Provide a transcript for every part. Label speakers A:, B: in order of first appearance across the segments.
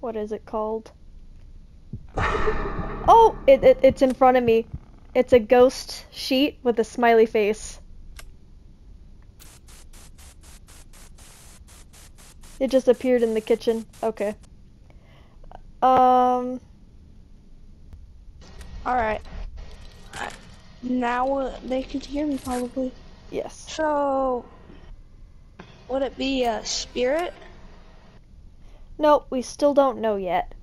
A: what is it called? Oh, it, it it's in front of me. It's a ghost sheet with a smiley face. It just appeared in the kitchen. Okay. Um.
B: Alright. Now uh, they can hear me probably.
A: Yes.
B: So, would it be a spirit?
A: No, we still don't know yet.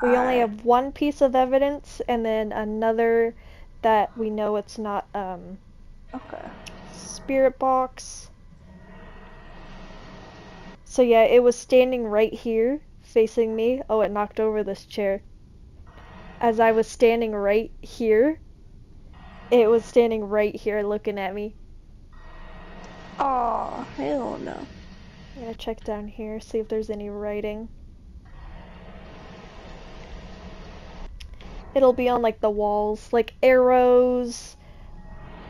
A: We only
B: Alright.
A: have one piece of evidence and then another that we know it's not um
B: Okay.
A: spirit box. So yeah, it was standing right here facing me. Oh, it knocked over this chair. As I was standing right here, it was standing right here looking at me.
B: Oh, hell no.
A: I'm gonna check down here, see if there's any writing. It'll be on like the walls, like arrows,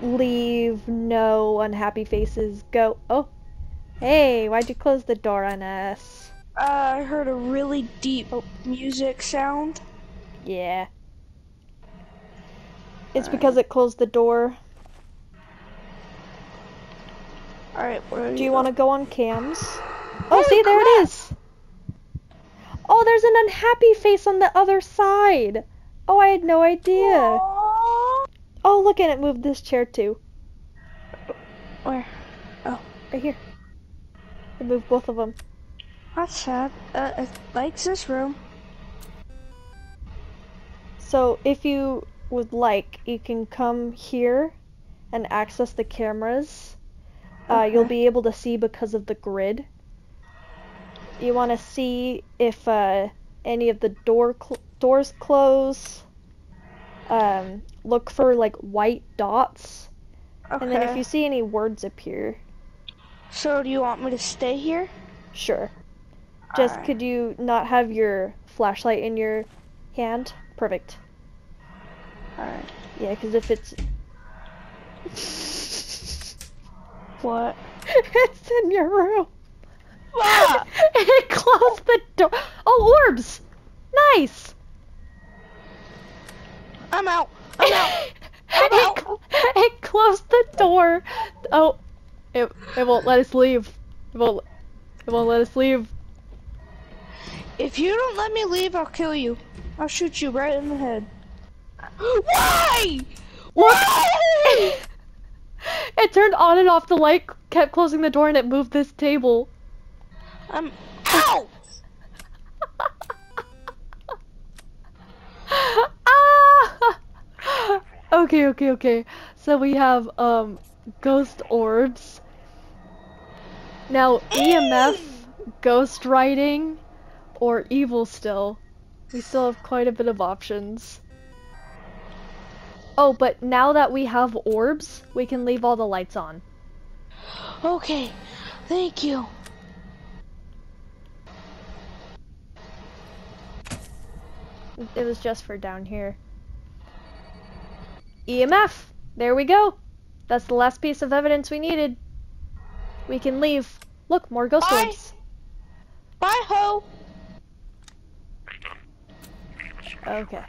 A: leave, no, unhappy faces, go. Oh, hey, why'd you close the door on us?
B: Uh, I heard a really deep
A: Oh.
B: music sound.
A: Yeah. It's because it closed the door.
B: Alright, where
A: Do you want to go on cams? Oh, see, there it is! Oh, there's an unhappy face on the other side! Oh, I had no idea. Oh, look at it moved this chair too.
B: Where?
A: Oh, right here. It moved both of them.
B: That's sad. Uh, it likes this room.
A: So if you would like, you can come here and access the cameras. Uh, you'll be able to see because of the grid. You want to see if uh, any of the door cl- doors close. Um, look for like white dots,
B: Okay.
A: and then if you see any words appear,
B: So do you want me to stay here?
A: sure. Just
B: Alright.
A: could you not have your flashlight in your hand? Perfect.
B: Alright.
A: Yeah, because if it's
B: What?
A: it's in your room.
B: Ah!
A: it closed the door. Oh, orbs! Nice!
B: I'm out. I'm out. I'm out.
A: cl- it closed the door. Oh, it, it won't let us leave. It won't, it won't let us leave.
B: If you don't let me leave, I'll kill you. I'll shoot you right in the head. Why? Why?
A: it turned on and off the light, kept closing the door, and it moved this table.
B: I'm. Ow!
A: ah! Okay, okay, okay. So we have um ghost orbs. Now EMF, ghost writing, or evil still. We still have quite a bit of options. Oh, but now that we have orbs, we can leave all the lights on.
B: Okay. Thank you.
A: It was just for down here. EMF! There we go! That's the last piece of evidence we needed. We can leave. Look, more ghost
B: Bye.
A: orbs.
B: Bye, ho.
A: Okay.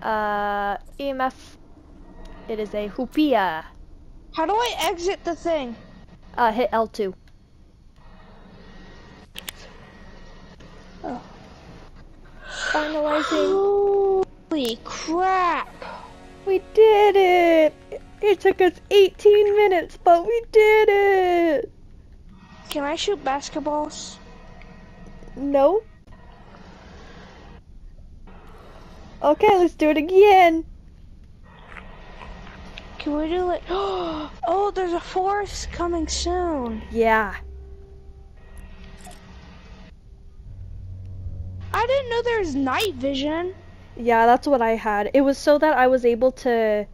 A: Uh, EMF. It is a hoopia.
B: How do I exit the thing?
A: Uh, hit L2.
B: Oh.
A: Finalizing.
B: Holy crap!
A: We did it! It took us 18 minutes, but we did it!
B: Can I shoot basketballs?
A: No? Okay, let's do it again.
B: Can we do it? Oh, there's a forest coming soon.
A: Yeah.
B: I didn't know there was night vision.
A: Yeah, that's what I had. It was so that I was able to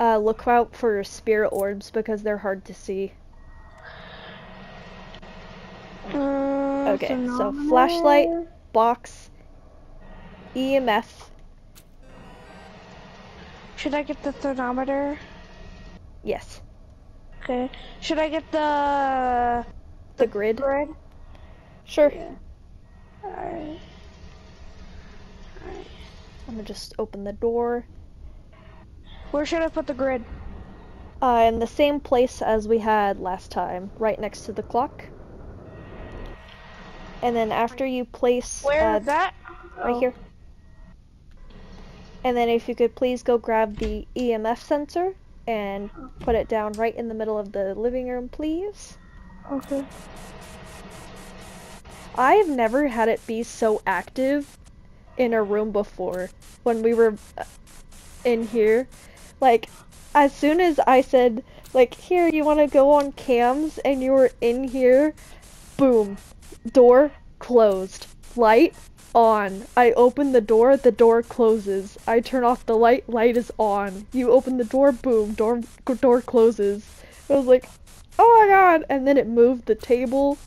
A: uh, look out for spirit orbs because they're hard to see.
B: Uh,
A: Okay, so flashlight. Box. EMF.
B: Should I get the thermometer?
A: Yes.
B: Okay. Should I get the
A: The grid.
B: grid?
A: Sure.
B: Alright.
A: I'm gonna just open the door.
B: Where should I put the grid?
A: Uh, in the same place as we had last time, right next to the clock. And then after you place
B: Where
A: uh,
B: is that?
A: right
B: Oh.
A: here. And then if you could please go grab the EMF sensor and put it down right in the middle of the living room, please.
B: Okay.
A: I've never had it be so active in a room before when we were uh, in here. Like, as soon as I said, like, here, you want to go on cams, and you were in here, boom, door closed, light on. I open the door, the door closes. I turn off the light, light is on. You open the door, boom, door door closes. I was like, oh my god! And then it moved the table.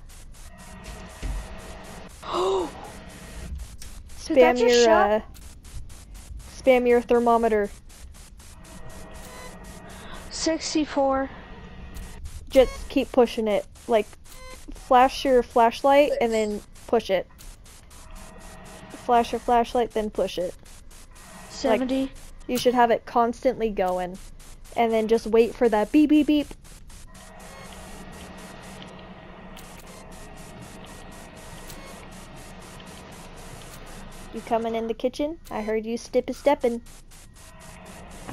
B: That
A: Spam your uh, spam your thermometer.
B: 64.
A: Just keep pushing it. Like flash your flashlight and then push it. Flash your flashlight, then push it.
B: 70.
A: You should have it constantly going. And then just wait for that beep beep beep. You coming in the kitchen? I heard you step a stepping.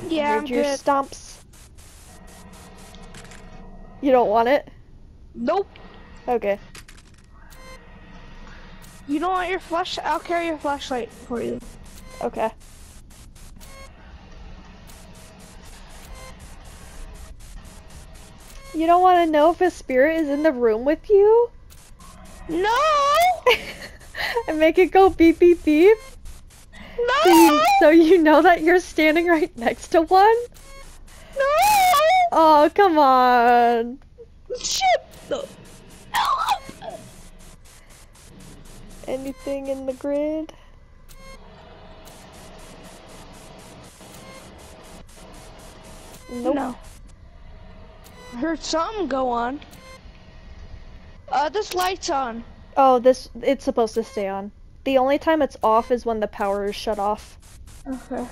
B: yeah, I
A: heard
B: I'm
A: your
B: good.
A: stomps. You don't want it?
B: Nope.
A: Okay.
B: You don't want your flash? I'll carry your flashlight for you.
A: Okay. You don't want to know if a spirit is in the room with you?
B: No!
A: and make it go beep beep beep? So
B: No!
A: you, so you know that you're standing right next to one?
B: No!
A: Oh, come on.
B: Shit! No.
A: Anything in the grid? Nope.
B: No. I heard something go on. Uh, this light's on.
A: Oh, this it's supposed to stay on. The only time it's off is when the power is shut off.
B: Okay.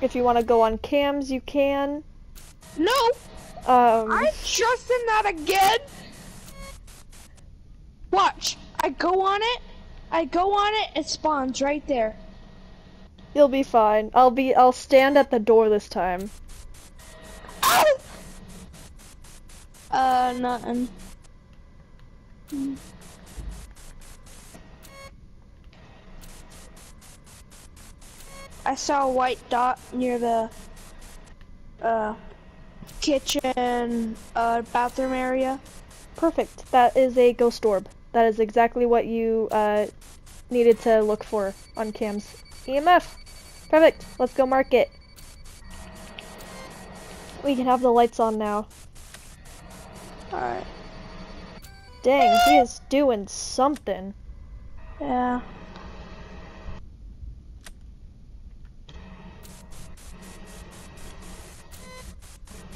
A: If you want to go on cams, you can.
B: No!
A: Um,
B: I'm trusting that again! Watch. I go on it. I go on it. It spawns right there.
A: you'll be fine. I'll be. I'll stand at the door this time.
B: Uh, nothing. I saw a white dot near the uh, kitchen uh, bathroom area.
A: Perfect. That is a ghost orb. That is exactly what you uh, needed to look for on cams. EMF. Perfect. Let's go mark it. We can have the lights on now.
B: Alright.
A: Dang, he is doing something.
B: Yeah.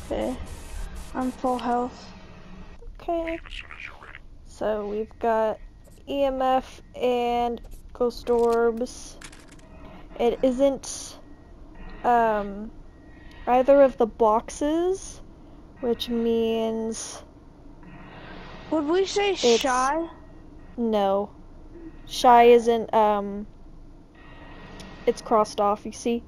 B: Okay. I'm full health.
A: Okay. So we've got EMF and ghost orbs. It isn't um either of the boxes, which means
B: Would we say
A: It's-
B: shy?
A: no. Shy isn't um it's crossed off, you see?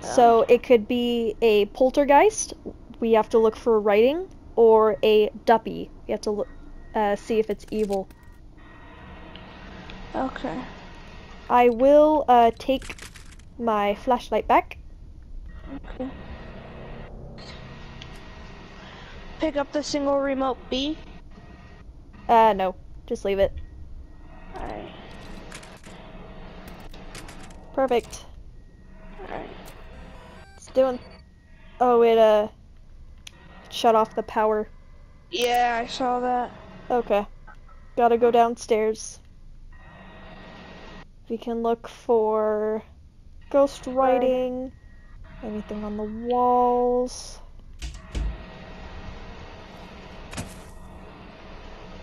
A: So it could be a poltergeist. We have to look for writing, or a duppy. we have to look, uh, see if it's evil.
B: Okay.
A: I will uh, take my flashlight back.
B: Okay. Pick up the single remote B.
A: Uh, no, just leave it.
B: Alright.
A: Perfect.
B: Alright.
A: It's doing. Oh, it uh shut off the power.
B: Yeah, I saw that.
A: Okay. Gotta go downstairs. We can look for ghost writing, anything on the walls.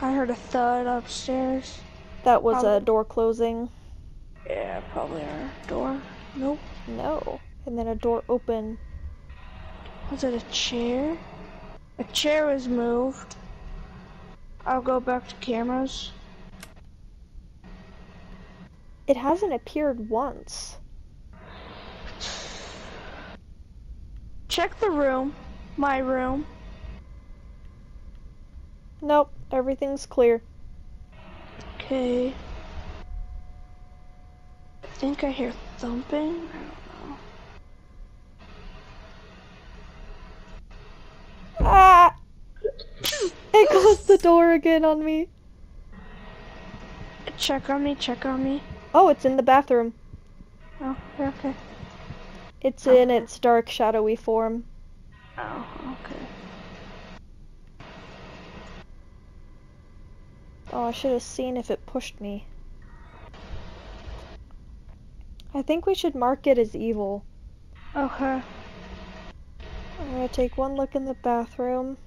B: I heard a thud upstairs.
A: That was a door closing.
B: Yeah, probably our door. Nope.
A: No. And then a door open.
B: Was it a chair? A chair was moved. I'll go back to cameras.
A: It hasn't appeared once.
B: Check the room. My room.
A: Nope, everything's clear.
B: Okay. I think I hear thumping. I don't know.
A: Ah! It closed the door again on me.
B: Check on me, check on me.
A: Oh, it's in the bathroom.
B: Oh, okay.
A: It's in its dark, shadowy form.
B: Oh, okay.
A: Oh, I should have seen if it pushed me. I think we should mark it as evil.
B: Okay.
A: I'm gonna take one look in the bathroom.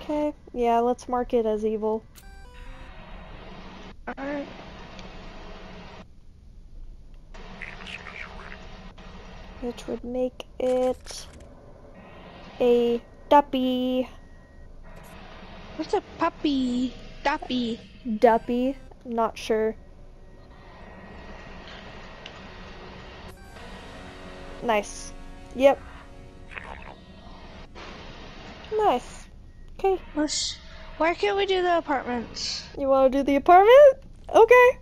A: Okay, yeah, let's mark it as evil.
B: Alright.
A: Which would make it a duppy.
B: What's a puppy? Duppy.
A: Duppy? Not sure. Nice. Yep. Nice. Okay.
B: Let's. Why can't we do the apartments?
A: You want to do the apartment? Okay.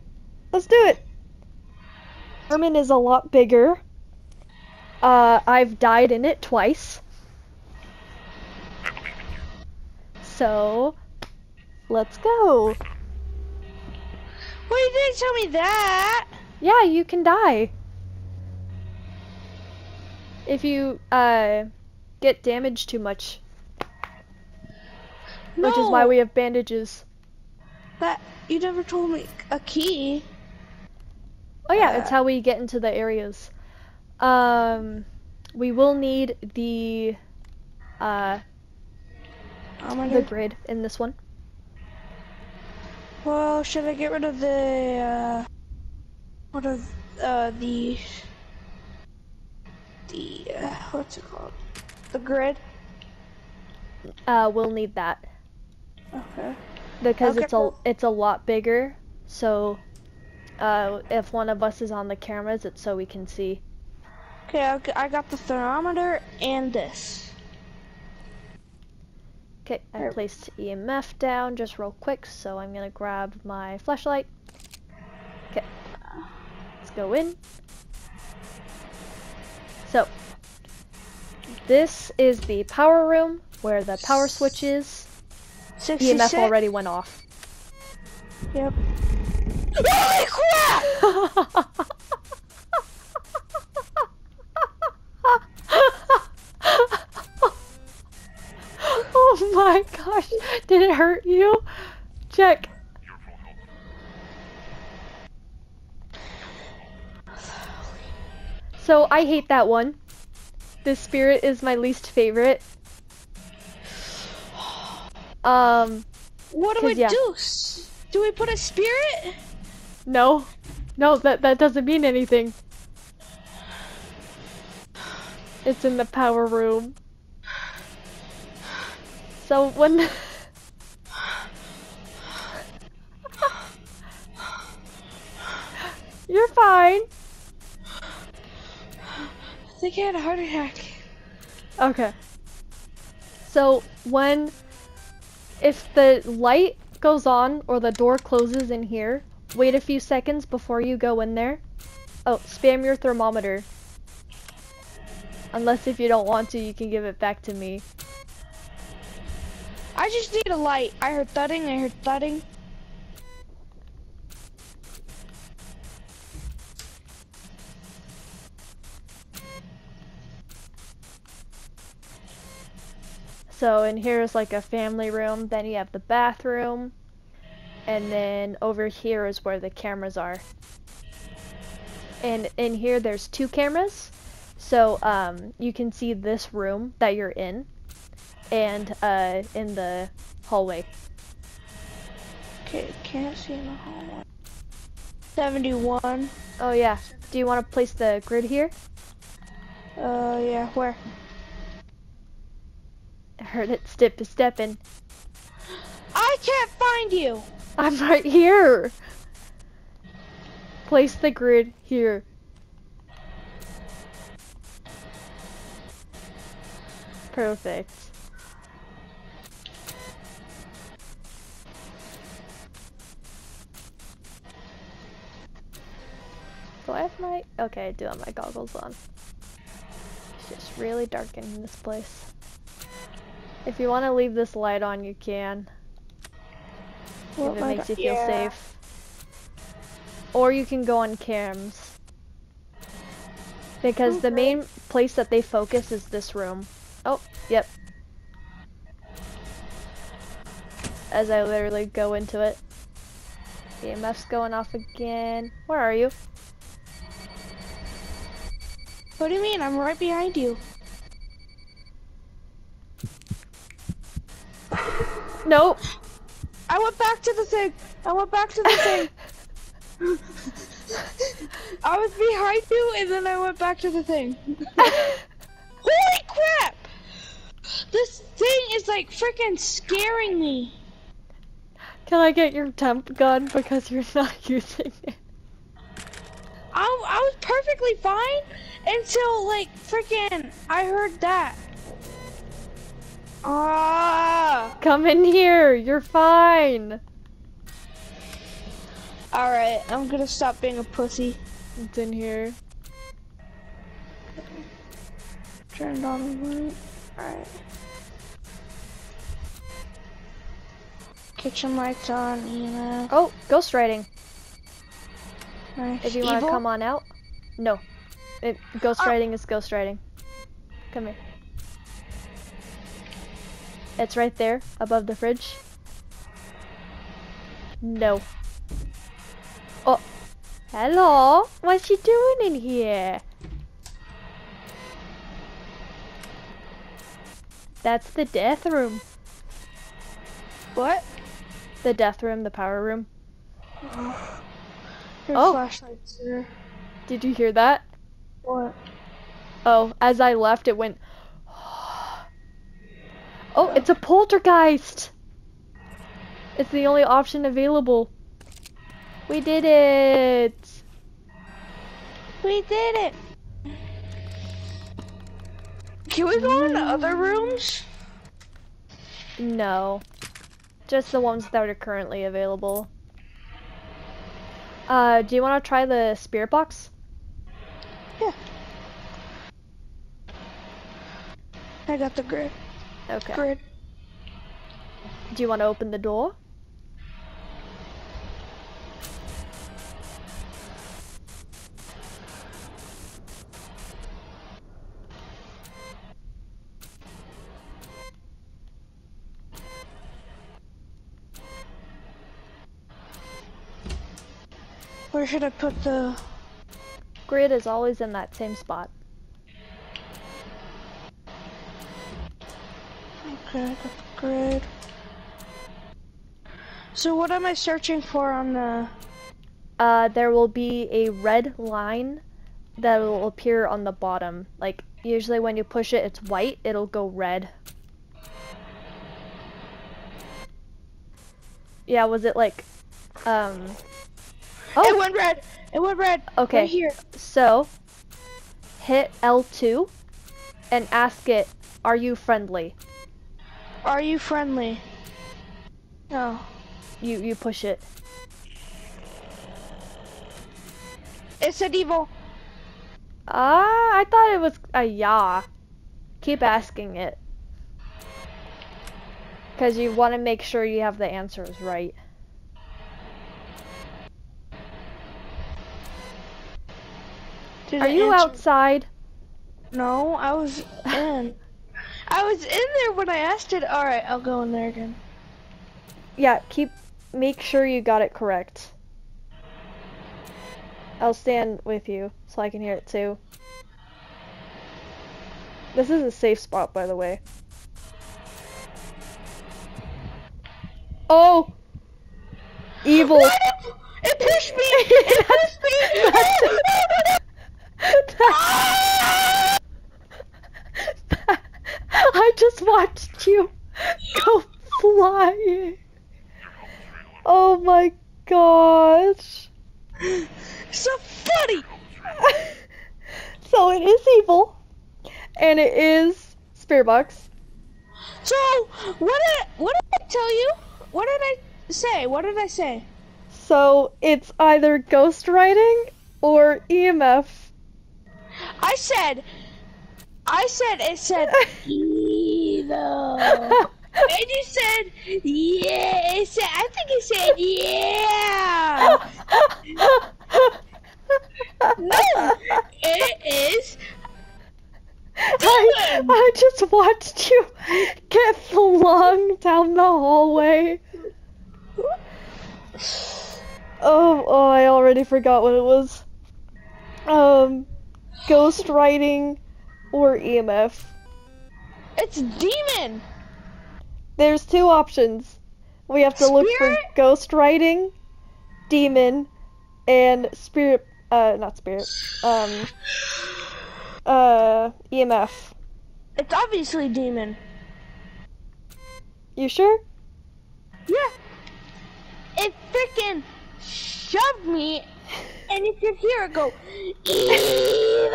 A: Let's do it. Apartment is a lot bigger. Uh, I've died in it twice. So, let's go.
B: Well, you didn't tell me that.
A: Yeah, you can die. If you, uh, get damaged too much.
B: No.
A: Which is why we have bandages.
B: That you never told me a key.
A: Oh yeah, it's how we get into the areas. Um, we will need the, uh,
B: Oh my
A: the grid in this one.
B: Well, should I get rid of the uh, what of uh the the uh, what's it called? The grid.
A: Uh, we'll need that
B: Okay.
A: because
B: Okay,
A: it's a it's a lot bigger. So, uh, if one of us is on the cameras, it's so we can see.
B: Okay, I got the thermometer and this.
A: Okay, I placed EMF down just real quick, so I'm gonna grab my flashlight. Okay, let's go in. So, this is the power room where the power switch is. EMF already went off.
B: Yep. Holy crap!
A: my gosh, did it hurt you? Check. So I hate that one. This spirit is my least favorite. Um,
B: What do we
A: yeah.
B: do? Do we put a spirit?
A: no. No, that that doesn't mean anything. It's in the power room. So when You're fine.
B: I think I had a heart attack.
A: Okay. So when if the light goes on or the door closes in here, wait a few seconds before you go in there. Oh, spam your thermometer. Unless if you don't want to, you can give it back to me.
B: I just need a light. I heard thudding. I heard thudding.
A: So in here is like a family room, then you have the bathroom, and then over here is where the cameras are. And in here there's two cameras, so um, you can see this room that you're in, and uh, in the hallway.
B: Okay, can't see in the hallway. 71.
A: Oh yeah. Do you want to place the grid here?
B: Uh, yeah, where?
A: I heard it step to step stepping.
B: I can't find you!
A: I'm right here. Place the grid here. Perfect. Do I have my... Okay, I do have my goggles on. It's just really dark in this place. If you want to leave this light on, you can. If it makes you feel
B: yeah.
A: safe. Or you can go on cams. Because the main place that they focus is this room. Oh, yep. As I literally go into it. EMF's going off again. Where are you?
B: What do you mean? I'm right behind you.
A: Nope.
B: I went back to the thing. I went back to the thing. I was behind you and then I went back to the thing. Holy crap! This thing is like freaking scaring me.
A: Can I get your temp gun because you're not using it?
B: I, I was perfectly fine until like freaking I heard that. Ah.
A: Come in here. You're fine.
B: All right, I'm gonna stop being a pussy.
A: It's in here.
B: Turned on the light. All right. Kitchen lights on, know.
A: Oh, ghost If you want to come on out. No. It, ghost
B: Oh.
A: writing is ghost writing. Come here. It's right there, above the fridge. No. Oh. Hello? What's she doing in here? That's the death room.
B: What?
A: The death room, the power room. Mm-hmm.
B: There's
A: Oh.
B: flashlights there.
A: Did you hear that?
B: What?
A: Oh, as I left, it went. Oh, it's a poltergeist! It's the only option available. We did it!
B: We did it. Can we go into other rooms?
A: No. Just the ones that are currently available. Uh, do you want to try the spirit box?
B: Yeah. I got the grid.
A: Okay.
B: Grid.
A: Do you want to open the door?
B: Should I put the?
A: Grid is always in that same spot.
B: Okay, the grid. So what am I searching for on the?
A: uh, there will be a red line that will appear on the bottom. Like, usually when you push it, it's white, it'll go red. Yeah, was it like, um,
B: It
A: oh,
B: went red. It went red.
A: Okay.
B: Right here.
A: so, hit L2 and ask it, are you friendly?
B: Are you friendly? No.
A: You, you push it.
B: It said evil.
A: Ah, I thought it was a yeah. Keep asking it. Because you want to make sure you have the answers right.
B: Did
A: Are you outside?
B: No, I was in. I was in there when I asked it. All right, I'll go in there again.
A: Yeah, keep make sure you got it correct. I'll stand with you so I can hear it too. This is a safe spot by the way. Oh! Evil.
B: What? It pushed me! It pushed me!
A: I just watched you go flying. Oh my gosh.
B: so funny!
A: so it is evil. And it is Spirit Box.
B: So, what did, what did I tell you? What did I say? What did I say?
A: So it's either ghost writing or EMF.
B: I said, I said, it said, evil. and you said, yeah. It said, I think it said, yeah. No, it is.
A: I, I just watched you get flung down the hallway. Oh, oh, I already forgot what it was. Um, ghost writing or EMF.
B: It's demon.
A: There's two options. We have to look for ghost writing, demon, and spirit. Uh, not spirit. Um. Uh, EMF.
B: It's obviously demon.
A: You sure?
B: Yeah. It freaking shoved me, and if you hear it go, evil.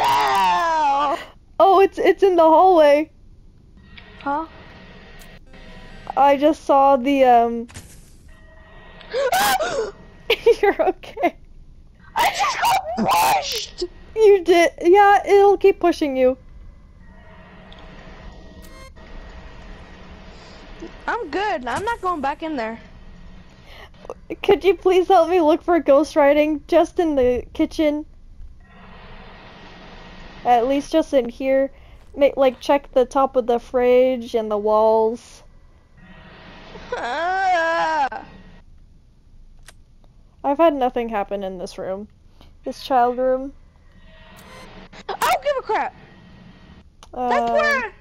A: Oh, it's it's in the hallway.
B: Huh?
A: I just saw the um. You're okay.
B: I just got pushed.
A: You did. Yeah, it'll keep pushing you.
B: I'm good. I'm not going back in there.
A: Could you please help me look for ghost writing just in the kitchen? At least just in here. Make like check the top of the fridge and the walls.
B: Ah.
A: I've had nothing happen in this room. This child room.
B: I don't give a crap.
A: Uh,
B: That's where.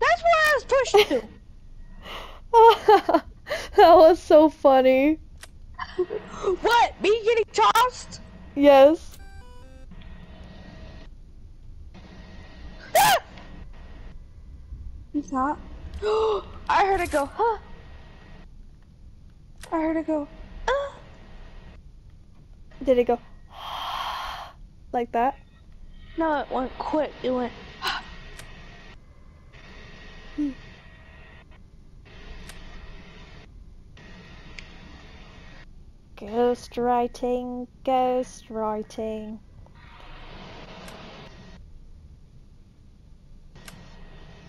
B: That's where I was pushed to.
A: that was so funny.
B: What? Me getting tossed?
A: Yes.
B: Ah! You thought? I heard it go. Huh? I heard it go. Ah.
A: Did it go like that?
B: No, it went quick. It went.
A: Ghost writing, ghost writing.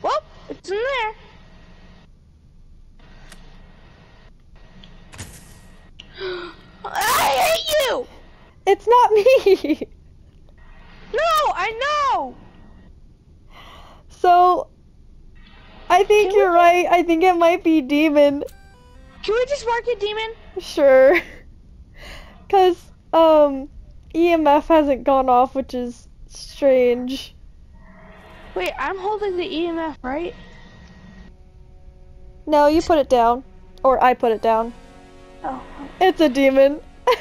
B: Well, it's in there. I hate you.
A: It's not me.
B: No, I know.
A: so I think
B: Can
A: you're right. I think it might be demon.
B: Can we just mark it demon?
A: Sure. Cause um EMF hasn't gone off, which is strange.
B: Wait, I'm holding the EMF, right?
A: No, you put it down. Or I put it down.
B: Oh.
A: It's a demon.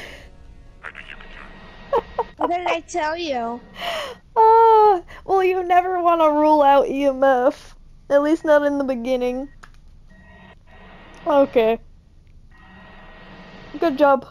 B: What did I tell you?
A: Ah, well, you never want to rule out EMF. At least not in the beginning. Okay. Good job.